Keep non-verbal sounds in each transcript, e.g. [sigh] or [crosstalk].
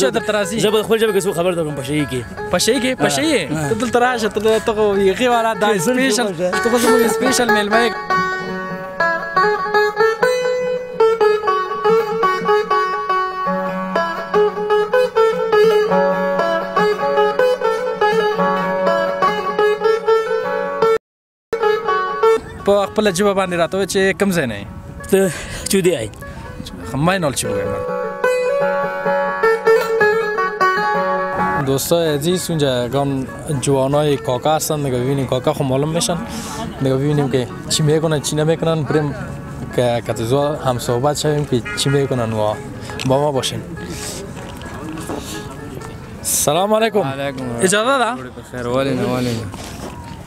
څه درته راځي زه به خپل ژبه کې څه خبر درکم پښې کې پښې کې پښې ته دلته راشه ته ته یغي والا دا سپیشل ته زموږ سپیشل میلمه په خپل جواب باندې راته چې کم ځای نه ته چودي آی خمای نه چوي دوستا عزیز اونجا گم جوانای کاکا هستن میگه ببینیم کاکا خو خب معلوم میشن میگه ببینیم که چی میکنن چی نمیکنن بریم که کتزو هم صحبت شویم که چی میکنن و با ما باشین سلام علیکم علیکم اجازه ده؟ خیر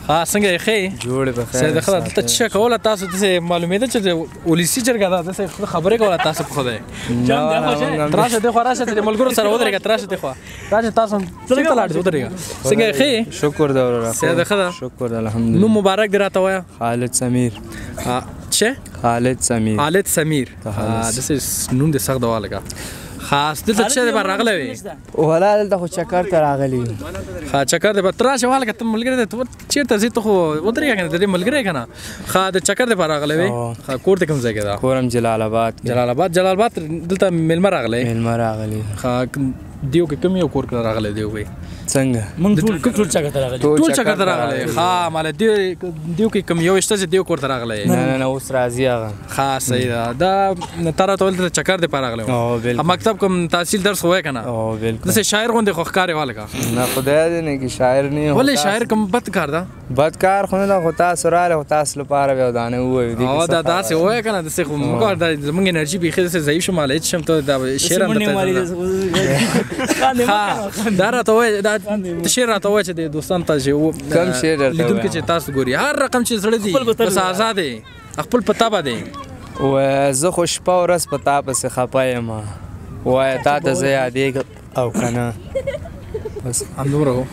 ها څنګه یې خې جوړ به خیر سید خلاص ته چې کوله تاسو ته معلومه ده چې ولسی جرګه ده تاسو خبره کوله تاسو په خدای جام دی خوښه تراشه دی خوراشه د ملګرو سره ودرېګه تراشه دی خو تراشه تاسو څنګه لاړ ودرېګه څنګه خې شکر دا ورو سید خلاص شکر الحمدلله نو مبارک دراته وایا خالد سمیر ها چې خالد سمیر خالد سمیر دا نوم دې سخت دوا لګا خاص دلته چې به راغلی وي ولا دلته خو چکر ته راغلی خا چکر دې تر شو حال کته ملګری دې ته چیرته زی ته خو ودرې کنه دې ملګری کنه خا د چکر دې پر راغلی وي خا کور ته کوم ځای کې دا کورم جلال آباد جلال آباد جلال آباد دلته ملمر راغلی ملمر راغلی خا دیو کې کم یو کور کړه راغله دیو کې څنګه مونږ ټول ټول چا کړه راغله ټول چا کړه راغله ها مال دیو دیو کې کم یو شته چې دیو کور ته راغله نه نه نه اوس راځي هغه ها صحیح ده دا تر ټول ته چکر دی پراغله او مکتب کوم تحصیل درس وای کنه او بالکل زه شاعر غوندې خو ښکارې والګه نه خدای دې نه کې شاعر نه ولې شاعر کم بد کار دا بد کار خو نه غوتا سره غوتا سره پاره به دانه وای دي او دا دا سه وای کنه د سه خو مګر د زمونږ انرژي به خیر سه ضعیف شمالې شم ته دا شعر هم ته دا راته وای دا شعر راته وای چې د دوستان ته چې کم شعر راته لیدونکو چې تاسو ګوري هر رقم چې زړه دی بس آزاد دی خپل پتا باندې و زه خو شپه ورځ پتا پسې خپایم و تا ته زه یادېږم او کنه بس همدومره وو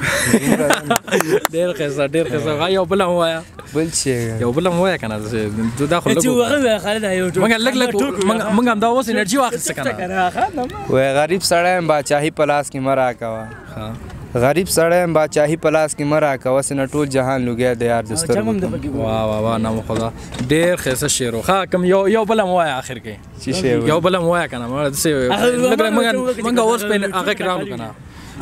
ډېر ښایسته ډېر ښایسته یو بل هم ووایه بل چې یو بل هم ووایه که نه دا خو لږ موږ لږ لږ موږ همدا اوس انرژي واخیسته که نه وایي غریب سړی یم باچاهي په لاس کې مه راکوه غریب سړی یم باچاهي په لاس کې مه راکوه سنه ټول جهان لوګیا دی یار د سترګو واه واه واه نام خدا ډېر ښایسته شعر وو ښه کوم یو یو بل هم ووایه اخر کې یو بل هم ووایه که نه موږ اوس په هغه کې راغلو که نه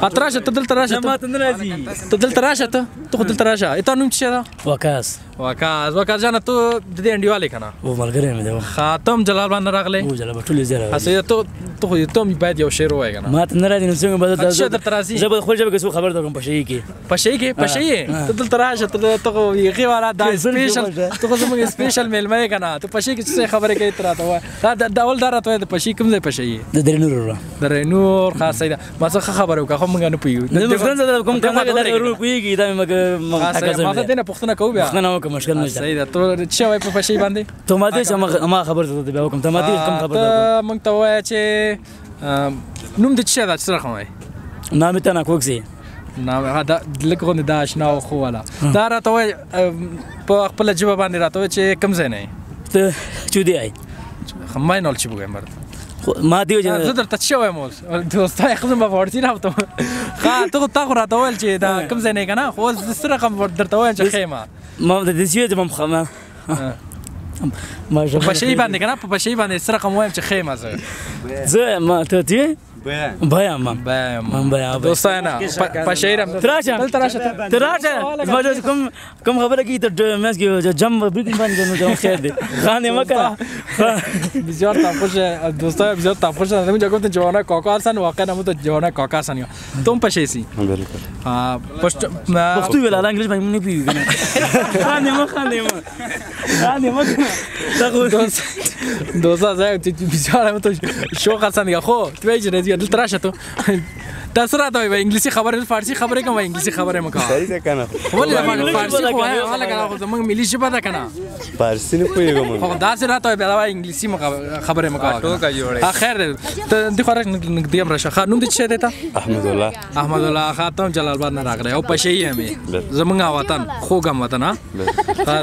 اته راشه ته دلته راشه ما ته نه راځي ته دلته راشه ته ته خو دلته راشه اته نوم څه ده وکاس وکاس وکاس جان ته د دې انډیوالې کنه و ملګری مې دی خاتم جلال باندې راغله و جلال ټول زیره اسې ته ته خو ته مې باید یو شعر وای کنه ما ته نه راځي نو څنګه بدل ته زه درته راځي زه به خپل جبه کې خبر درکم پښې کې پښې کې پښې ته دلته راشه ته ته خو یې والا دا سپیشل ته خو زموږ سپیشل میلمه کنه ته پښې کې څه خبره کوي تر راته وای دا اول دا راته د پښې کوم ځای پښې د درنور د درنور خاصه ده ما څه خبره وکړه خو مونږ نه پویو نه مخکې زه کوم کوم هغه درې ورو پویږي دا مګ هغه ما ته دنه پښتنه کو بیا نه کوم مشکل نه صحیح ده ته چې وای په پښې باندې ته ما دې چې ما خبر ته بیا کوم ته ما دې کوم خبر ته مونږ ته وای چې نوم دې چې دا څه خو وای نام ته نه کوکسي نام دا لکه نه دا آشنا خو والا دا راته وای په خپل جواب باندې راته وای چې کم ځای نه ته چودي آی خمای نول چې بوګم مرته ما دیو جن زه درته څه وایم اوس دوستای خپل ما ورتي نه وته ها ته تا خو راته ویل چې دا کوم ځای نه کنه خو سره کوم درته وایم چې خیمه ما د دې سیو ته مخه ما په شی باندې کنه په شی باندې سره کوم وایم چې خیمه زه زه ما ته دی بیم بیم بیا دوستانه په شعرم تراشه بل تراشه تراشه زما جو کوم کوم خبره کی ته مې کې جم بالکل باندې نو ته خیر دی خان یې مکه بسیار تپوش دوستا بسیار تپوش نه مې کوم ته جوانا کاکا سن واقعا نو ته جوانا کاکا سن تم په شیسی بالکل پښتو پښتو ویل انګلیش باندې نه پیږي خان یې مکه خان یې مکه خان یې مکه دوستا دوستا زه ته بسیار مې ته شوق سن خو ته یې بیا دلته راشه ته تاسو راته وایي انګلیسي خبره فارسی خبره کوم انګلیسي خبره مکو صحیح ده کنه ولې ما فارسی خو هغه کنه خو زمونږ ملي ژبه ده کنه فارسی نه پوهیږم خو دا سره راته وایي دا انګلیسي خبره مکو ټوکا جوړه خیر ته د خو راځ نګ دیم راشه خان نوم دې څه ده احمد الله احمد الله خاتم جلال آباد نه راغلی او پښې یې مې زمونږ وطن خو ګم وطن ها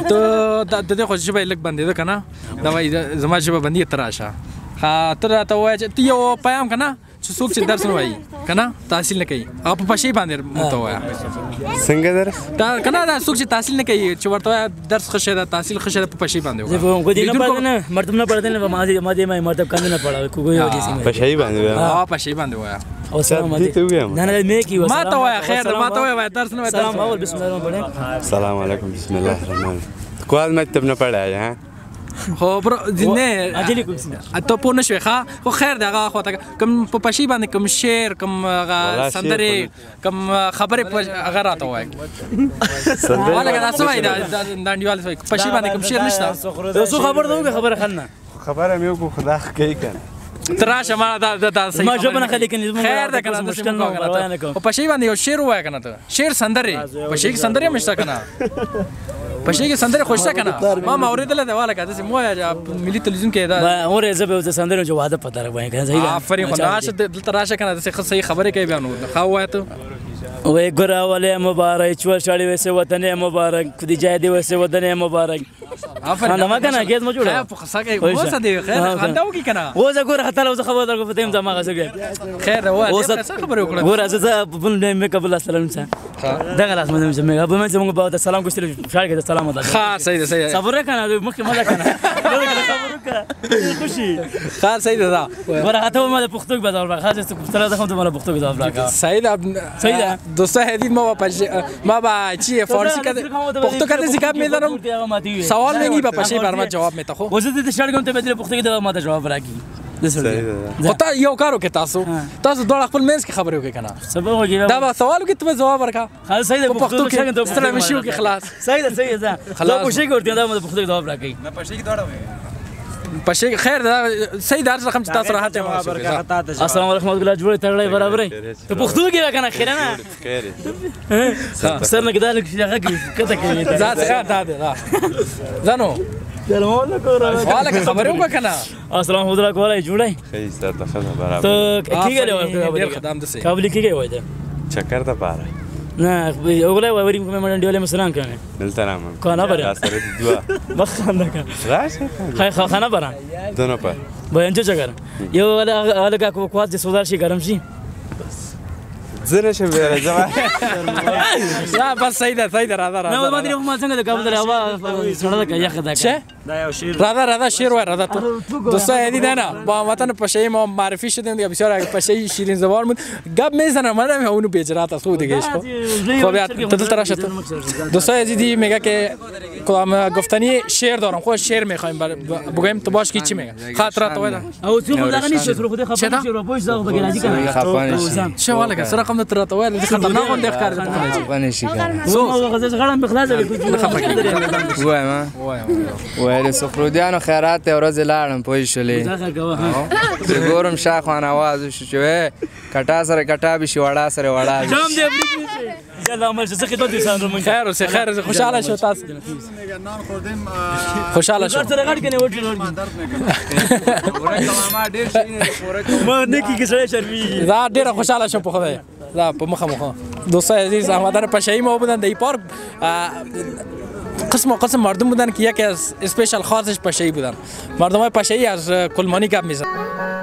ته د دې خو ژبه لیک باندې ده کنه دا وایي زما ژبه باندې تراشه ها ته راته وایي ته یو پیام کنه چې څوک چې درس نه وایي کنه تحصیل نه کوي هغه په پښې باندې مونته وایا څنګه درس دا کنه دا څوک چې تحصیل نه کوي چې ورته درس خشه دا تحصیل خشه په پښې باندې وایا زه کو دې نه پړدنه مرتب نه پړدنه ما دې ما دې ما مرتب کاند نه پړا کو کوی وجه سي پښې باندې وایا ها پښې باندې وایا او سلام دې ته وایم نه نه مې کی ما ته وایا خیر ما ته وایا درس نه وایا سلام اول بسم الله الرحمن الرحیم سلام علیکم بسم الله الرحمن الرحیم کواز مکتب نه پڑھایا ہے خو بر ځینې اجلی کوم ته په نشوي ښه خو خیر دا غوا ته کوم په پشي باندې کوم شعر کوم سندره کوم خبره هغه راته وای سندره ولګا تاسو وای دا دانډیوال پشي باندې کوم شعر نشته تاسو خبر دوم خبره خنه خبره مې کو خدا کوي کنه تراشه ما دا دا دا صحیح ما جبنه خلي کني خیر ده کنه مشکل نه غواړم په پښې باندې یو شعر وای کنه ته شعر سندري په شعر سندري مشته کنه پښې کې سندره خوښه کنه ما ما اوریدل دا والا کده سم وایا چې ملي تلویزیون کې دا ما اورې زبې د سندره جو واده پته راوې کنه صحیح آفرین خو راشه دلته راشه کنه د صحیح خبره کوي بیان نو خو وایته وای ګرا ولې مبارک چور شړې وسه وطن مبارک خدای جای دی وسه وطن مبارک افرین ما کنه گیز مو جوړه په خصه کې اوسه دی خیر خنده وکي کنه اوسه ګور هته لوزه خبر درکو په تیم زما غسه خیر وای اوسه خبر وکړه ګور از زه بل نه مې قبل السلام سره دغه لاس مې مې هغه مې زموږ په سلام کوشتل شار کې سلام ده ها صحیح صحیح صبر کنه مخ مزه کنه صبر کنه خوشي ها صحیح ده ګور هته مې پختوک بدل راخه زه ستاسو سره زه هم د پختوک بدل راخه صحیح ده صحیح دوستا هدید ما با پشه ما با چی فارسی کده پختو کده زیگاب میدارم سوال نگی با پشه بر ما جواب میتا خو وزه دې شړ کوم ته بدله پختو کده ما ته جواب راکی خو تا یو کارو کې تاسو تاسو دوه خپل مینس کې خبرې وکړه کنه سبا وګیا دا با سوال کې ته جواب ورکا خلاص صحیح ده پختو کې سره مشیو کې خلاص صحیح ده صحیح ده خلاص کوشش کوړتیا دا ما پختو جواب راکی نه پښې کې دوړم پښې خیر دا صحیح درس رقم چې تاسو راحت یم السلام علیکم ورحمت الله جوړ تړلې برابرې ته پښتو کې راکنه خیر نه خیر سر نه کېدل چې هغه کته کې ځات ښه دا ده ځانو والا خبرو کو کنه السلام حضور کوله جوړه خیر ستاسو خبره ته کیږي وای ډیر خدام دسه کابل کیږي وای دا چکر ته پاره نه اوغله وری کوم منډه دیواله مسلمان کنه دلته رام کنه برا سره دوا [laughs] بس خنده کنه راشه خای خانه برا دونه په به انجو چګر یو ولا الګه کو کواز د سودار شي ګرم شي زه نشم ویلی زه نه بس صحیح ده صحیح ده راځه راځه نه ما دې ما څنګه د کابل هوا سړه ده یخ ده دا یو شعر راځه راځه شعر وای راځه تو دوستا یادی ده نه با وطن پشه ما معرفی شدیم دیگه بسیار پشه شیرین زبان بود گپ میزنم من اونو بیچاره تا خود دیگه خب یاد تو دل تراشه دوستا یادی میگه که کلام گفتنی شعر دارم خود شعر میخوایم بگویم تو باش کی چی میگه خاطرات تو او سی خود دغنی شعر خود خفن شعر پوش زاغ بگیرادی کنه خفن شو والا که سر رقم تر تو ول خطرناک اند اختیار تو خفن شی سو غزش غلم بخلاص خفن وای ما وای سفرودیانو خیرات ورځ لاړم پوی شلی ګورم شاخ خوانه आवाज شو چې کټا سره کټا به شي وړا سره وړا جام دی یاد عمل چې زخه دوت انسان رومن خیر اوسه خیر اوسه خوشاله شو تاسو نان خوردم خوشاله شو سره غټ کنه وټی لور ما درد نه کړ ورکه ما ډیر شي ورکه ما نه کیږي سره شرمېږي دا ډیر خوشاله شو په خدای دا په مخه مخه دوستای عزیز احمدار پشایی ما بودن دی پار قسم و قسم مردم بودن که یکی از اسپیشال خاصش پشایی بودن مردم های پشایی از کلمانی گپ میزن